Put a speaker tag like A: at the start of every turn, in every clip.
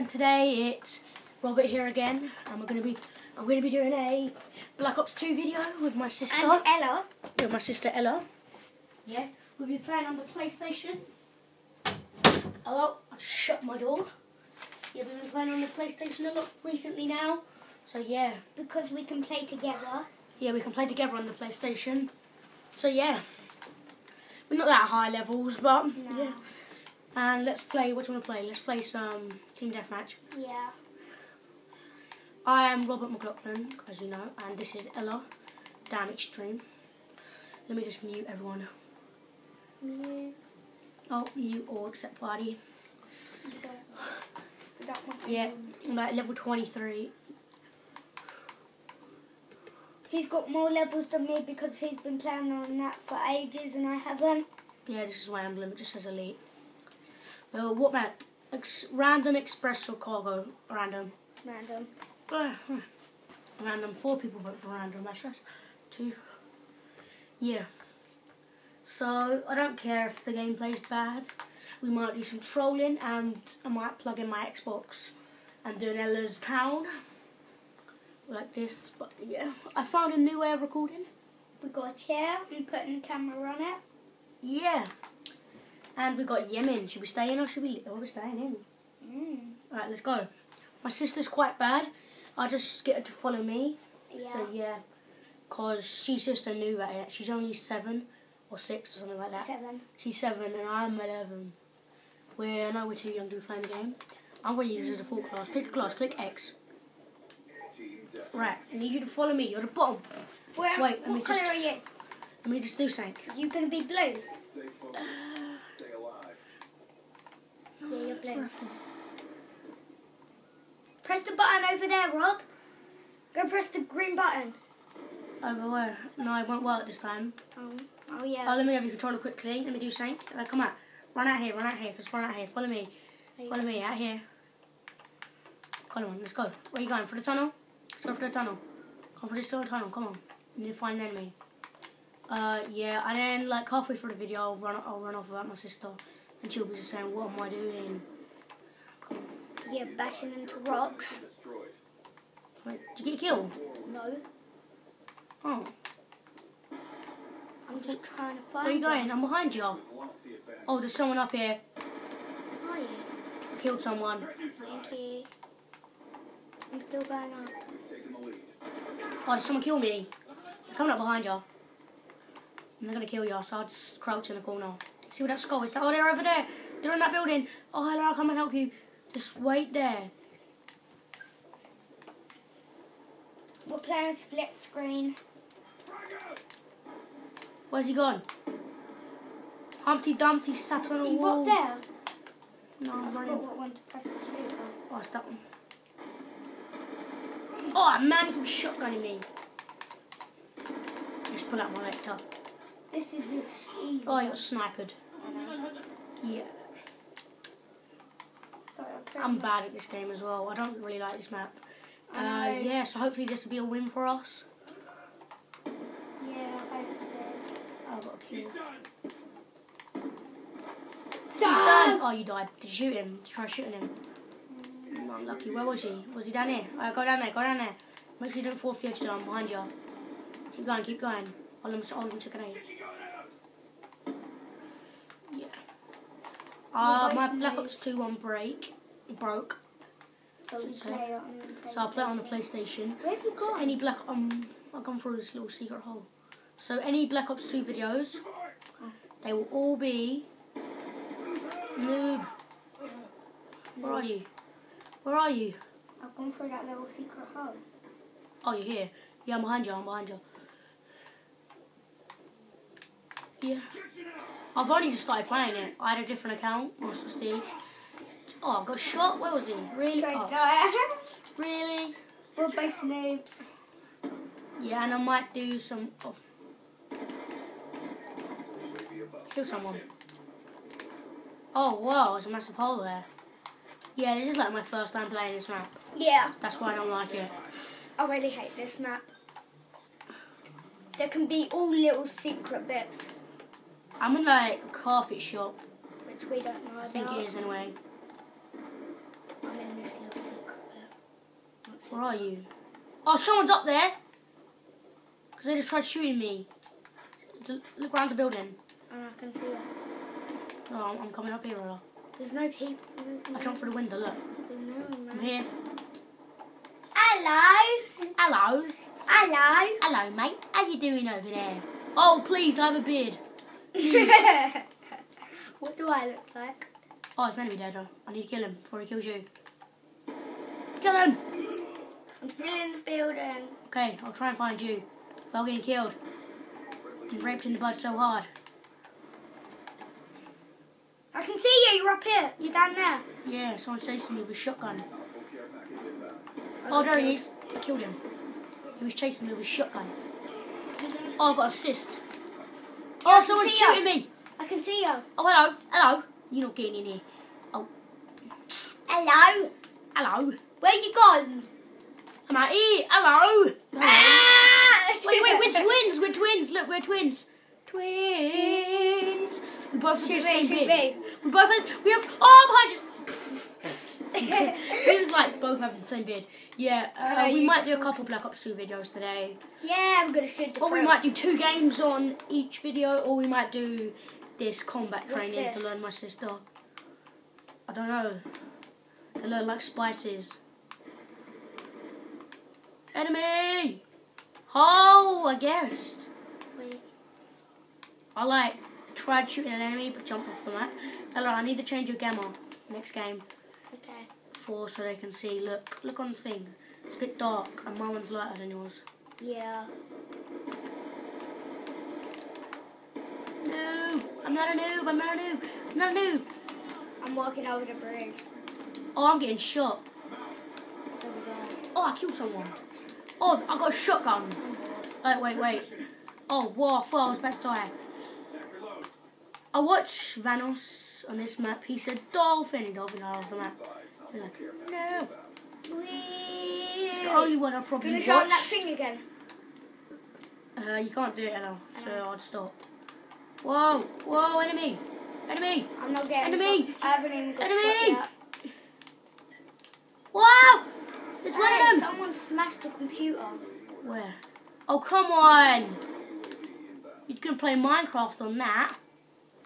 A: and today it's Robert here again, and we're gonna be I'm gonna be doing a Black Ops 2 video with my sister,
B: And Ella.
A: with my sister Ella. Yeah, we'll be playing on the PlayStation. Hello, I shut my door. Yeah, we've been playing on the PlayStation a lot recently now, so yeah,
B: Because we can play together.
A: yeah, we can play together on the PlayStation. So yeah, we're not that high levels, but
B: No.
A: yeah. And let's play. What do you want to play? Let's play some team deathmatch.
B: Yeah.
A: I am Robert McLaughlin, as you know, and this is Ella, Damn Extreme. Let me just mute everyone.
B: Oh, you.
A: Oh, mute or accept party.
B: you don't- you don't want to-
A: Yeah, I'm at level 23.
B: He's got more levels than me because he's been playing on that for ages and I haven't.
A: Yeah, this is my emblem. It just says Elite. Well, what map? Ex- random Express or Cargo? Random.
B: Random.
A: Uh, Random. Four people vote for random. That's just two. Yeah. So I don't care if the gameplay's bad. We might do some trolling, and I might plug in my Xbox and do an Ella's Town like this. But yeah, I found a new way of recording.
B: We got a chair and putting the camera on it.
A: Yeah. And we got Yemen. Should we stay in or should we? Oh, we're staying in.
B: Mm.
A: Alright, let's go. My sister's quite bad. I just get her to follow me. So yeah, cause she's just a new at it. She's only seven or six or something like that.
B: Seven.
A: She's seven and I'm eleven. We're I know we're too young to be playing the game. I'm going to use it as a default class. Pick a class. Click X. Right, I need you to follow me. You're the bottom.
B: Where,
A: Wait, let me
B: what colour
A: just-
B: are you?
A: Let me just do something.
B: You're gonna be blue?
C: Stay focused. Stay alive.
B: Yeah, you're blue. Press the button over there, Rob. Go press the green button.
A: Over where? No, it won't work this time.
B: Oh, oh
A: Oh,
B: yeah.
A: let me have your controller quickly. Let me do something. Uh, come on. Run out here, run out here. Just run out here. Follow me. Follow me out here. Come on, let's go. Where are you going? For the tunnel? Let's go for the tunnel. Come for this little tunnel. Come on. You need to find an enemy. Uh, yeah. And then, like, halfway through the video, I'll run, I'll run off without my sister. And she'll be just saying, what am I doing?
B: Yeah, bashing into rocks.
A: Wait, did you get killed?
B: No.
A: Oh.
B: I'm just trying to find
A: Where are you going? I'm behind you.
C: We've lost the advantage.
A: Oh, there's someone up here.
B: Are you?
A: Killed someone.
B: Thank you. I'm still going up.
C: We've taken the lead.
A: Oh, did someone kill me? They're coming up behind you. And they're gonna kill you, so I'll just crouch in the corner. See where that skull is? Oh, they're over there. They're in that building. Oh, hello, I'll come and help you. Just wait there.
B: We're playing split screen.
A: Where's he gone? Humpty Dumpty sat on a
B: You
A: wall.
B: got there?
A: No,
B: I
A: I'm running.
B: what one to press to shoot.
A: Oh, it's that one. Oh, a man, he keeps shotgunning me. Just pull out my lector.
B: This is easy.
A: Oh, he got sniped. Yeah.
B: Sorry, I'm
A: I'm bad at this game as well. I don't really like this map. Uh, yeah, so hopefully this will be a win for us.
B: Yeah, I did.
A: Oh, got a kill. He's done. Oh, you died. Did you shoot him? Did you try shooting him? No, lucky. Where was he? Was he down here? Alright, go down there. Go down there. Make sure you don't fall off the edge down behind you. Keep going. Keep going. Hold on. Hold on. Check an aid. Yeah. Uh, my Black. Ops 2 one break broke,
B: So
A: So-
B: play it on the
A: so I'll play it on the
B: PlayStation. Where have you
A: So
B: gone?
A: any Black um, I've gone through this little secret hole. So any Black Ops 2 videos, they will all be noob. Where are you? Where are you?
B: I've gone through that little secret hole.
A: Oh, you're here. Yeah, I'm behind you. I'm behind you. Yeah. I've only just started playing it. I had a different account, Master Prestige. Oh, I got shot. Where was he? Really? Oh, really?
B: We're both noobs.
A: Yeah, and I might do some. Oh. Kill someone. Oh, wow, there's a massive hole there. Yeah, this is like my first time playing this map.
B: Yeah,
A: That's why I don't like it.
B: I really hate this map. There can be all little secret bits,
A: I'm in like a carpet shop.
B: which we don't know
A: I think it is anyway.
B: I'm in this little secret.
A: Where are you? Oh, someone's up there. Because they just tried shooting me. Look around the building.
B: And I can see it.
A: Oh, I'm, I'm coming up here, Ola.
B: There's no people. There's no,
A: I jumped through the window, look.
B: There's no one
A: I'm here.
B: Hello.
A: Hello.
B: Hello.
A: Hello, mate. How you doing over there? Oh, please, I have a beard.
B: what do I look like?
A: Oh, it's enemy there, though. I need to kill him before he kills you. Kill him!
B: I'm still in the building.
A: Okay, I'll try and find you. While getting killed. And raped in the butt so hard.
B: I can see you. You're up here. You're down there.
A: Yeah, someone's chasing me with a shotgun.
C: Hospital care package inbound.
A: Oh, there he is. I killed him. He was chasing me with a shotgun. Oh, I got assist.
B: I
A: Oh, someone's shooting
B: you.
A: me.
B: I can see you.
A: Oh, hello. Hello. You're not getting in here. Oh,
B: Hello.
A: hello.
B: Where you gone?
A: I'm out here. Hello. Hello.
B: Ah!
A: Wait, wait, we're twins. We're twins. Look, we're twins. Twins. We both have the
B: Shoot
A: same
B: me, shoot me.
A: We both have. We have. Oh, behind us. Seems like both have the same beard. Yeah,
B: I
A: uh, we might do a couple Black Ops 2 videos today.
B: yeah, I'm gonna shoot the
A: Or we might do two games on each video, or we might do this combat training to learn my sister. I don't know. To learn like spices. Enemy! Oh, I guessed.
B: Wait.
A: I like tried shooting an enemy but jumped off the map. Hello, I need to change your gamma next game So they can see. Look, look on the thing. It's a bit dark and my one's lighter than yours.
B: Yeah.
A: No, I'm not a noob. I'm not a noob. I'm not a noob.
B: I'm walking over the bridge.
A: Oh, I'm getting shot.
B: It's over there.
A: Oh, I killed someone. Oh, I got a shotgun. Wait, wait, wait. Oh, whoa, I thought I was about to die. I watched Vanoss on this map. He said dolphin, dolphin out of the map. No. It's the only one I've probably
B: to show him that thing again?
A: Uh, you can't do it now, so I'd stop. Whoa, whoa, enemy, enemy,
B: I'm not getting
A: Enemy!
B: shot. I haven't even got
A: Enemy!
B: shot
A: wow! There's one
B: Hey,
A: of them.
B: someone smashed the computer.
A: Where? Oh, come on! You can play Minecraft on that.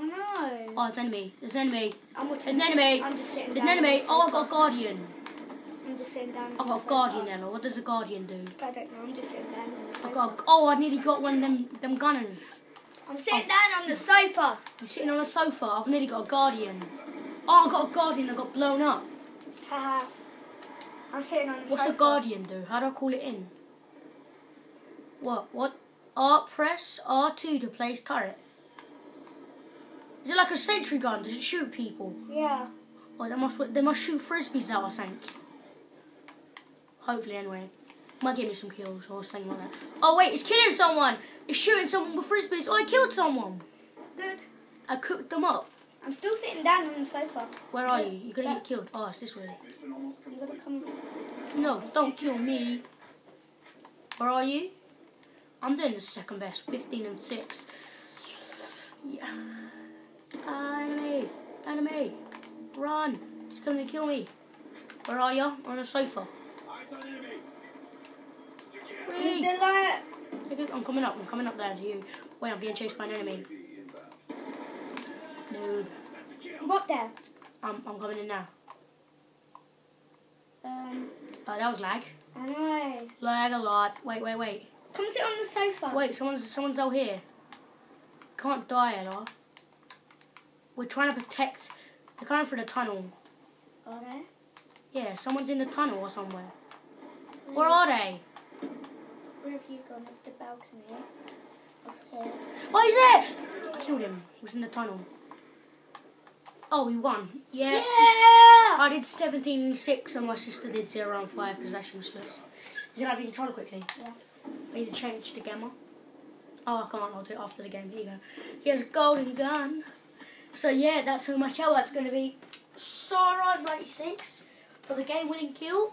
B: I know.
A: Oh, it's enemy. There's enemy.
B: I'm
A: There's
B: watching.
A: an enemy.
B: I'm just sitting down.
A: an enemy. Oh, I
B: sofa.
A: got a guardian.
B: I'm just sitting down.
A: I
B: on
A: got a guardian. Ella. What does a guardian do?
B: I don't know. I'm just sitting down on the
A: I got. oh, I nearly got one of them them gunners.
B: I'm sitting oh. down on the sofa.
A: I'm sitting on the sofa. I've nearly got a guardian. Oh, I got a guardian. I got blown up.
B: Haha. I'm sitting on the
A: What's
B: sofa.
A: a guardian do? How do I call it in? What? What? R press R2 to place turret. Is it like a sentry gun? Does it shoot people?
B: Yeah.
A: Oh, they must they must shoot frisbees out. I think. Hopefully, anyway. Might give me some kills or something like that. Oh wait, it's killing someone. It's shooting someone with frisbees. Oh, I killed someone.
B: Good.
A: I cooked them up.
B: I'm still sitting down on the sofa.
A: Where are you? You're gonna get killed. Oh, it's this way.
B: You gotta come.
A: No, don't kill me. Where are you? I'm doing the second best, 15 and 6. Yeah. Run! He's coming to kill me. Where are you? On the sofa.
C: Enemy.
B: I'm
A: Whee!
B: still like.
A: Okay, I'm coming up. I'm coming up there to you. Wait, I'm being chased by an enemy. Noob.
B: I'm there.
A: I'm, I'm coming in now.
B: Um.
A: Oh, that was lag.
B: I know.
A: Lag a lot. Wait, wait, wait.
B: Come sit on the sofa.
A: Wait, someone's someone's out here. Can't die, Ella. We're trying to protect. They're coming through the tunnel.
B: Are they?
A: Yeah, someone's in the tunnel or somewhere. Where are they?
B: Where have you gone? Off the balcony. Up here.
A: Oh, he's there! I killed him. He was in the tunnel. Oh, we won. Yeah.
B: Yeah!
A: I did 17 and 6 and my sister did 0 and 5 because that's useless. You can have your controller quickly.
B: Yeah.
A: I need to change the gamma. Oh, I can't. I'll do it after the game. Here you go. He has a golden gun. So, yeah, that's who my shout out's going to be. Sora96 for the game winning kill.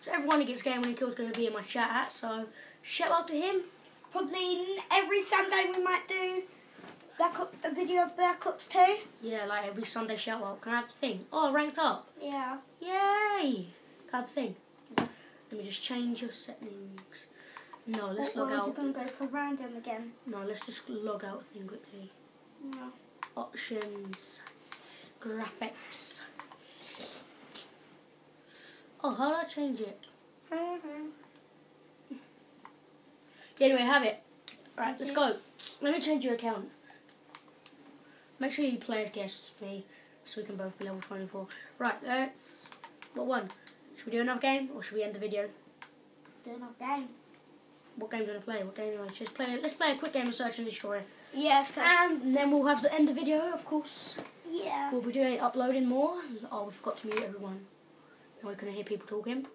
A: So, everyone who gets game winning kill is going to be in my shout out. So, shout out to him.
B: Probably every Sunday we might do Black Op- a video of Black Ops 2.
A: Yeah, like every Sunday shout out. Can I have the thing? Oh, ranked up.
B: Yeah.
A: Yay! Can I have the thing? Let me just change your settings. No, let's
B: Or
A: log
B: are you
A: out.
B: going to go for random again?
A: No, let's just log out thing quickly.
B: No.
A: Options, graphics. Oh, how do I change it? Hmm. Anyway, have it. Right, let's go. Let me change your account. Make sure you play as guests with me, so we can both be level 24. Right, let's... What one? Should we do another game, or should we end the video?
B: Do another game.
A: What game do you want to play? What game do you want to just play? Let's play a quick game of Search and Destroy.
B: Yes.
A: And then we'll have to end the video, of course.
B: yeah.
A: We'll be doing uploading more. Oh, we forgot to mute everyone. Now we're going to hear people talking.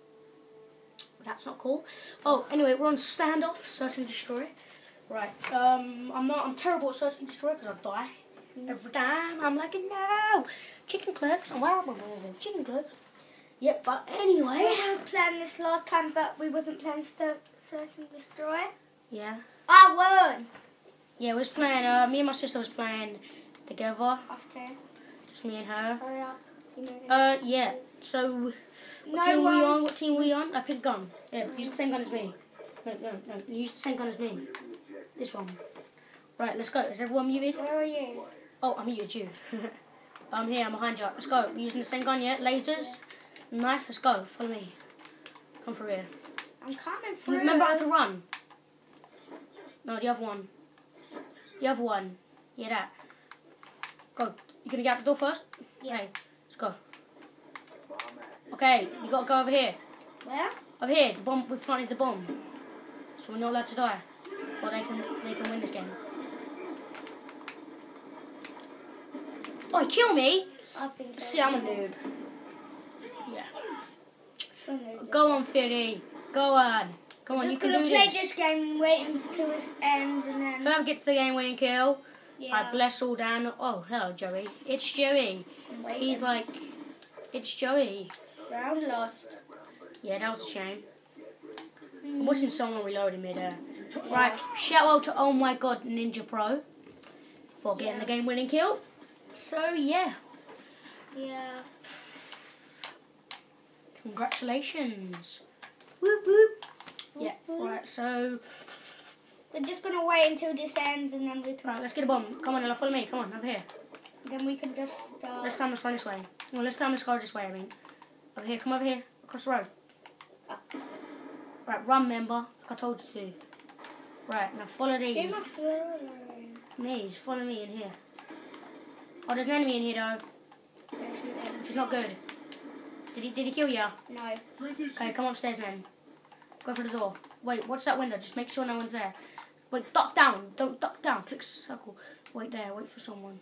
A: But that's not cool. Oh, anyway, we're on standoff, search and destroy. Right. Um, I'm not. I'm terrible at search and destroy because I die every time. I'm like, no, chicken clerks. Well, chicken clerks. Yep. But anyway.
B: We was playing this last time, but we wasn't playing Search and Destroy.
A: Yeah.
B: I won.
A: Yeah, we was playing. Uh, me and my sister was playing together.
B: Us two.
A: Just me and her.
B: Hurry up. You know.
A: Uh, yeah. So. What
B: no
A: team were you on? What team were you on? I picked gun. Yeah, use the same gun as me. No, no, no. Use the same gun as me. This one. Right, let's go. Is everyone muted?
B: Where are you?
A: Oh, I muted you. I'm here. I'm behind you. Let's go. We're using the same gun, yeah? Lasers, knife. Let's go. Follow me. Come through here.
B: I'm coming through.
A: Remember how to run. No, the other one. The other one. Yeah, that. Go. You gonna get out the door first?
B: Yeah.
A: Okay, let's go. Okay, you gotta go over here.
B: Where?
A: Over here, the bomb. We've planted the bomb, so we're not allowed to die. But they can, they can win this game. Oh, kill me!
B: I think.
A: See, I'm a noob. Yeah.
B: Go
A: on, Philly. Go on. Go on,
B: Just
A: you can
B: gonna play
A: this.
B: this game and wait until it ends and then.
A: Whoever gets the game-winning kill,
B: Yeah.
A: I bless all down. Oh, hello, Joey. It's Joey. He's like, it's Joey.
B: round lost.
A: Yeah, that was a shame. I'm watching someone reloading me there. Right, shout out to Oh My God Ninja Pro for getting
B: Yeah.
A: the game winning kill. So, yeah,
B: Yeah.
A: Congratulations. Whoop whoop. Yeah, right, so,
B: We're just gonna wait until this ends and then we can.
A: right, let's get a bomb. Come on, Ella, follow me. Come on, over here.
B: Then we can just start.
A: Let's time this run this way. Well, let's time this go this way, I mean. Over here, come over here, across the road. Ah. Right, run, member, like I told you to. Right, now follow these.
B: Game of Thrones.
A: Me, just follow me in here. Oh, there's an enemy in here though,
B: Let's shoot them.
A: which is not good. Did he, did he kill you?
B: No.
A: Okay, come upstairs then. Go for the door. Wait, watch that window, just make sure no one's there. Wait, duck down, don't duck down, click circle. Wait there, wait for someone.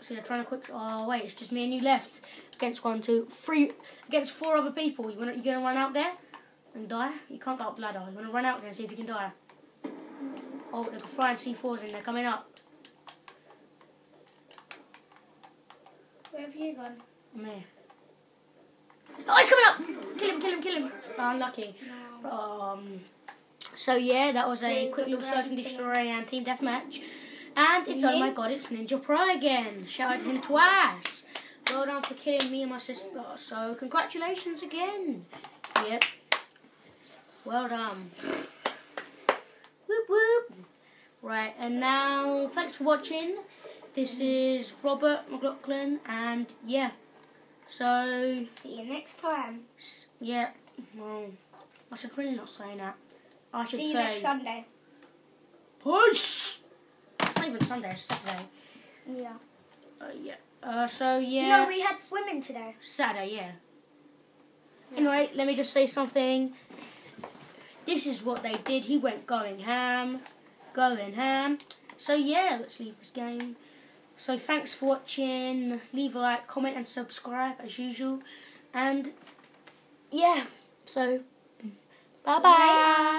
A: See, they're trying to quick. Oh, wait, it's just me and you left. Against one, two, three, against four other people. You wanna, you gonna run out there and die? You can't go up the ladder. You wanna run out there and see if you can die? Oh, they're flying C4s in, they're coming up.
B: Where have you gone?
A: Here. Oh, he's coming up! Kill him, kill him, kill him. Oh, unlucky.
B: No.
A: Um, so yeah, that was a
B: Okay,
A: quick little search and destroy and team deathmatch. And it's oh my god, it's Ninja Pro again. Shout out to him twice. Well done for killing me and my sister. So congratulations again. Yep. Well done. Whoop whoop. Right, and now thanks for watching. This is Robert McLaughlin, and yeah. So
B: See you next time.
A: Yeah, well, I should really not say that. I should
B: See you
A: say
B: next Sunday.
A: push. It's not even Sunday, it's Saturday.
B: Yeah.
A: Uh, yeah. Uh, so yeah,
B: No, we had swimming today.
A: Saturday. Yeah. Anyway, let me just say something. This is what they did. He went going ham, going ham. So yeah, let's leave this game. So thanks for watching. Leave a like, comment, and subscribe as usual. And yeah, so bye bye.